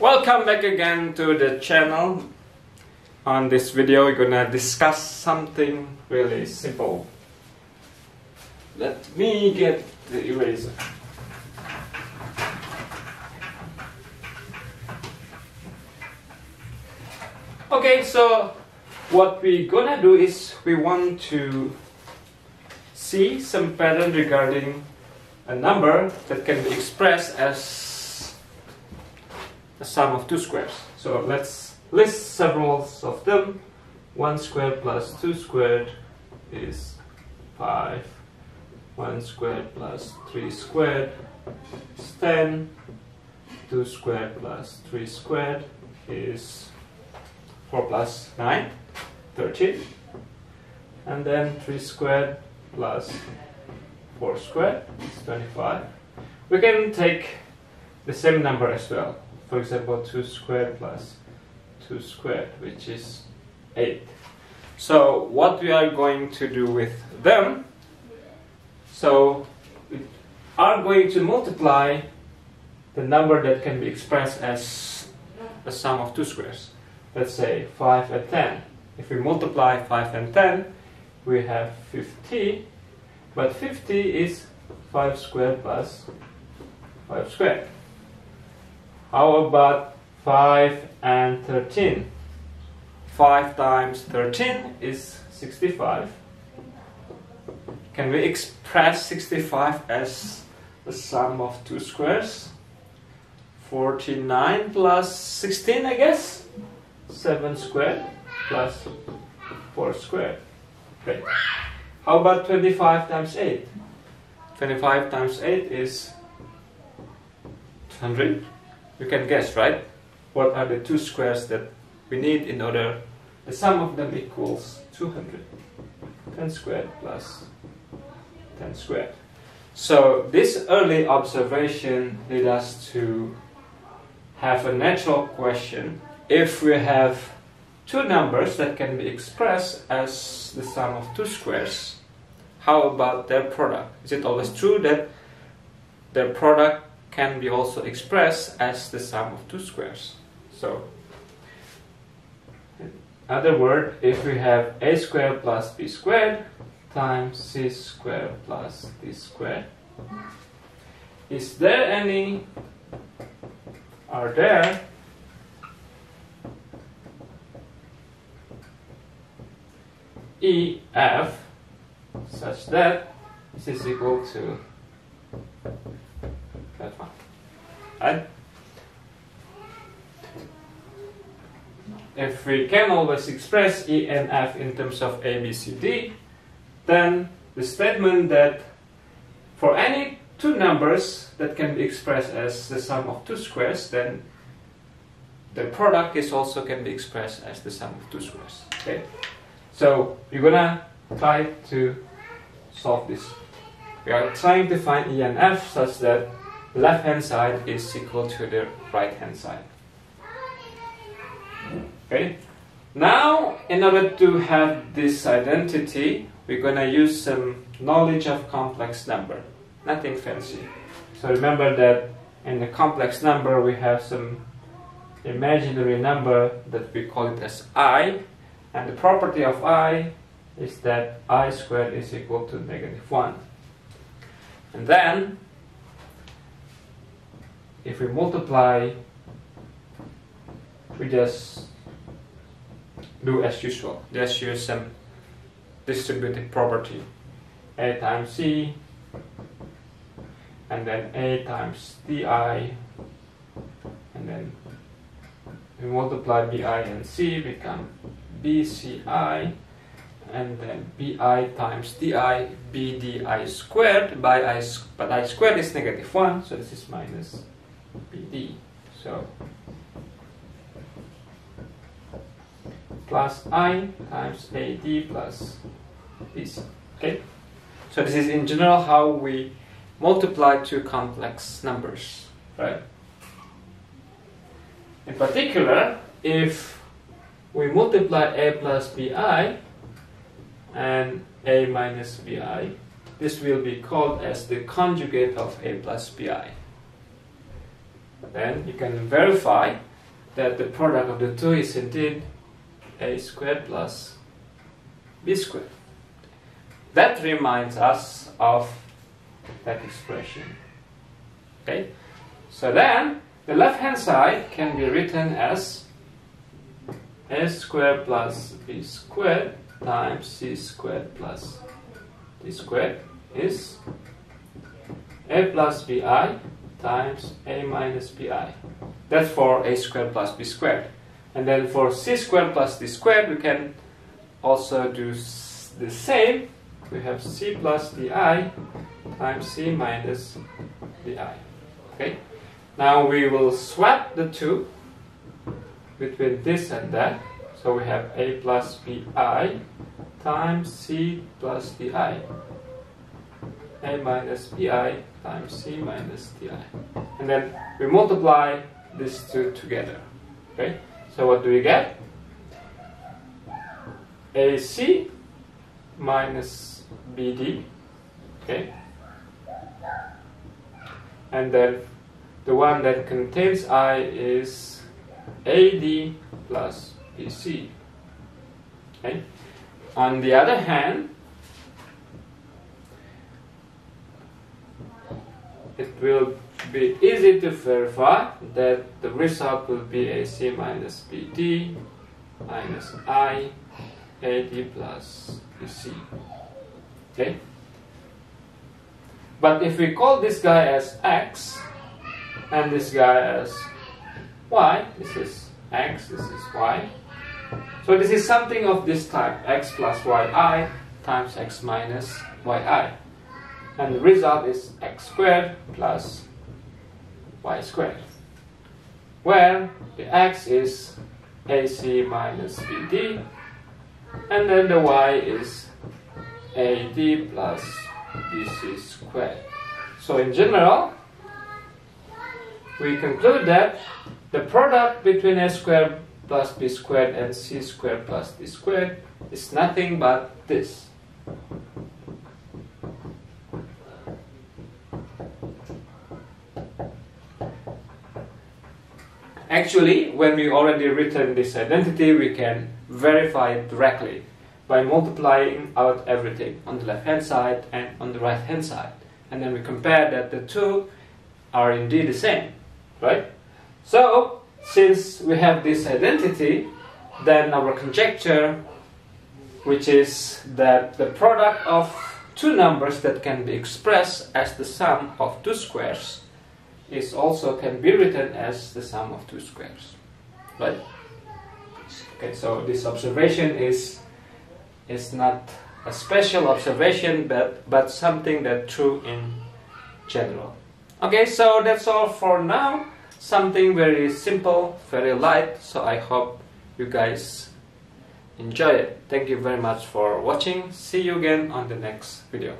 Welcome back again to the channel. On this video we're gonna discuss something really simple. Let me get the eraser. Okay, so what we're gonna do is we want to see some pattern regarding a number that can be expressed as a sum of two squares. So let's list several of them. 1 squared plus 2 squared is 5. 1 squared plus 3 squared is 10. 2 squared plus 3 squared is 4 plus 9, 13. And then 3 squared plus 4 squared is 25. We can take the same number as well. For example, 2 squared plus 2 squared, which is 8. So what we are going to do with them, so we are going to multiply the number that can be expressed as a sum of two squares. Let's say 5 and 10. If we multiply 5 and 10, we have 50, but 50 is 5 squared plus 5 squared. How about 5 and 13? 5 times 13 is 65. Can we express 65 as the sum of two squares? 49 plus 16, I guess? 7 squared plus 4 squared. Great. How about 25 times 8? 25 times 8 is 100. You can guess, right? What are the two squares that we need in order the sum of them equals 200. 10 squared plus 10 squared. So this early observation led us to have a natural question. If we have two numbers that can be expressed as the sum of two squares, how about their product? Is it always true that their product can be also expressed as the sum of two squares? So, in other words, if we have a squared plus b squared times c squared plus d squared, is there any, are there EF such that this is equal to that one. Right? If we can always express E and F in terms of A, B, C, D, then the statement that for any two numbers that can be expressed as the sum of two squares, then the product is also can be expressed as the sum of two squares. Okay? So we're gonna try to solve this. We are trying to find E and F such that left hand side is equal to the right hand side. Okay. Now, in order to have this identity, we're gonna use some knowledge of complex number. Nothing fancy. So remember that in the complex number we have some imaginary number that we call it as i, and the property of i is that i squared is equal to negative 1. And then, if we multiply, we just do as usual. Just use some distributive property. A times C, and then A times DI, and then we multiply BI and C become BCI, and then BI times DI BDI squared by I, but I squared is negative 1, so this is minus BD. So plus I times AD plus BC. Okay? So this is in general how we multiply two complex numbers, right? In particular, if we multiply a plus bi and a minus bi, this will be called as the conjugate of a plus bi. Then you can verify that the product of the two is indeed a squared plus b squared. That reminds us of that expression. Okay? So then, the left hand side can be written as a squared plus b squared times c squared plus d squared is a plus bi times a minus bi. That's for a squared plus b squared. And then for c squared plus d squared, we can also do the same. We have c plus di times c minus di. Okay. Now we will swap the two between this and that. So we have a plus bi times c plus di. A minus bi times c minus di. And then we multiply these two together. Okay? So what do we get? AC minus BD. Okay? And then the one that contains I is AD plus BC. Okay? On the other hand, will be easy to verify that the result will be AC minus BD minus I AD plus BC. Okay? But if we call this guy as X and this guy as Y, this is X, this is Y. So this is something of this type, X plus YI times X minus YI. And the result is X squared plus y squared, where the x is ac minus bd, and then the y is ad plus bc squared. So in general, we conclude that the product between a squared plus b squared and c squared plus d squared is nothing but this. Actually, when we already written this identity, we can verify it directly by multiplying out everything on the left hand side and on the right hand side. And then we compare that the two are indeed the same, right? So, since we have this identity, then our conjecture, which is that the product of two numbers that can be expressed as the sum of two squares is also can be written as the sum of two squares. Right? Okay, so this observation is is not a special observation but but something that true in general. Okay, so that's all for now. Something very simple, very light, so I hope you guys enjoy it. Thank you very much for watching. See you again on the next video.